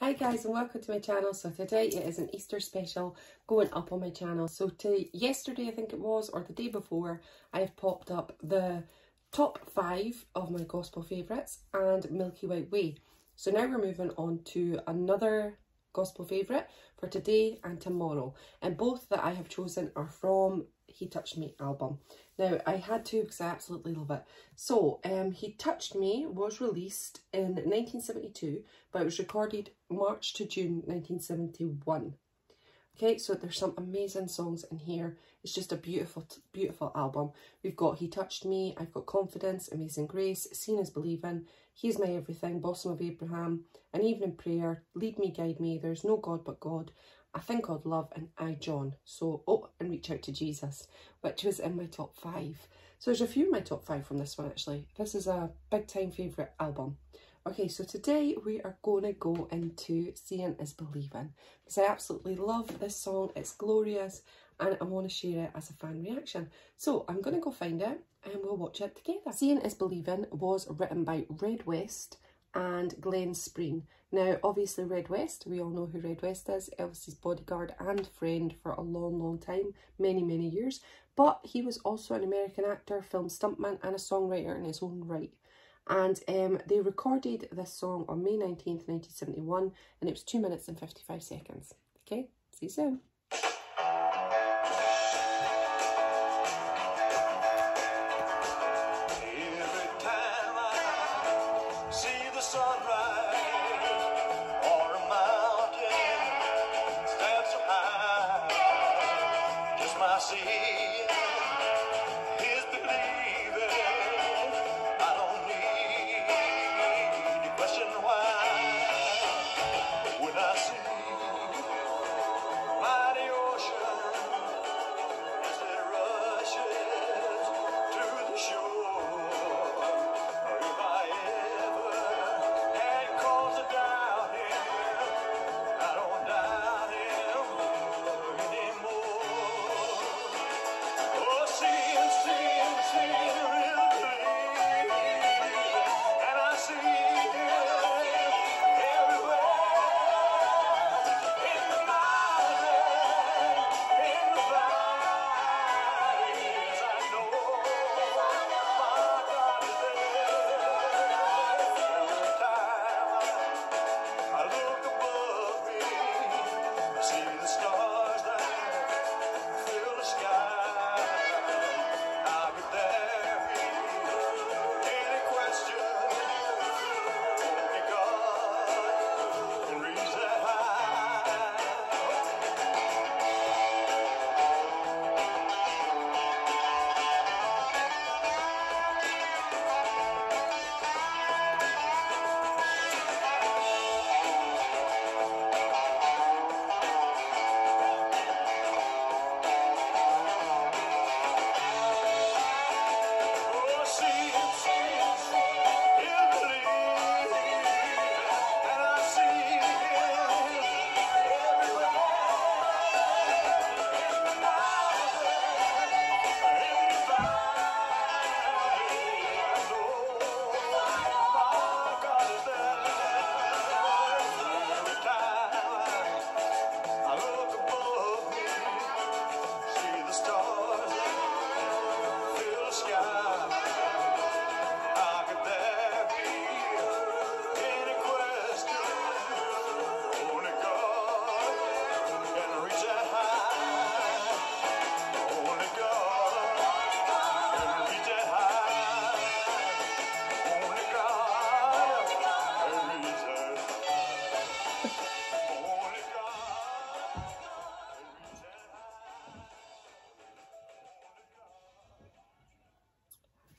Hi guys and welcome to my channel. So today it is an Easter special going up on my channel. So to yesterday I think it was or the day before I have popped up the top five of my gospel favourites and Milky White Way. So now we're moving on to another gospel favourite for today and tomorrow and both that I have chosen are from He Touched Me album. Now I had to because I absolutely love it. So um, He Touched Me was released in 1972 but it was recorded March to June 1971. Okay, so there's some amazing songs in here. It's just a beautiful, beautiful album. We've got He Touched Me, I've got Confidence, Amazing Grace, Seeing is Believing, He's My Everything, Bosom of Abraham, An Evening Prayer, Lead Me, Guide Me, There's No God But God, A Thing Called Love, and I John. So, oh, and Reach Out to Jesus, which was in my top five. So there's a few in my top five from this one actually. This is a big time favourite album. Okay, so today we are going to go into Seeing is Believing because I absolutely love this song. It's glorious and I want to share it as a fan reaction. So I'm going to go find it and we'll watch it together. Seeing is Believing was written by Red West and Glen Spreen. Now, obviously Red West, we all know who Red West is, Elvis's bodyguard and friend for a long, long time, many, many years. But he was also an American actor, film stuntman and a songwriter in his own right and um, they recorded this song on May 19th, 1971 and it was 2 minutes and 55 seconds. Okay, see you soon.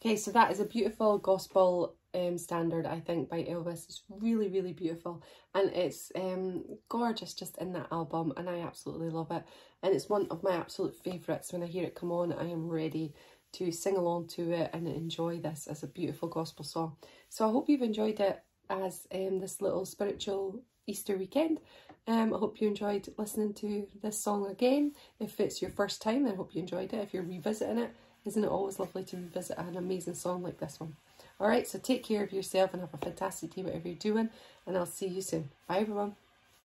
Okay, so that is a beautiful gospel um, standard, I think, by Elvis. It's really, really beautiful. And it's um, gorgeous just in that album. And I absolutely love it. And it's one of my absolute favourites. When I hear it come on, I am ready to sing along to it and enjoy this as a beautiful gospel song. So I hope you've enjoyed it as um, this little spiritual Easter weekend. Um, I hope you enjoyed listening to this song again. If it's your first time, I hope you enjoyed it. If you're revisiting it, isn't it always lovely to revisit an amazing song like this one? Alright, so take care of yourself and have a fantastic day whatever you're doing, and I'll see you soon. Bye everyone.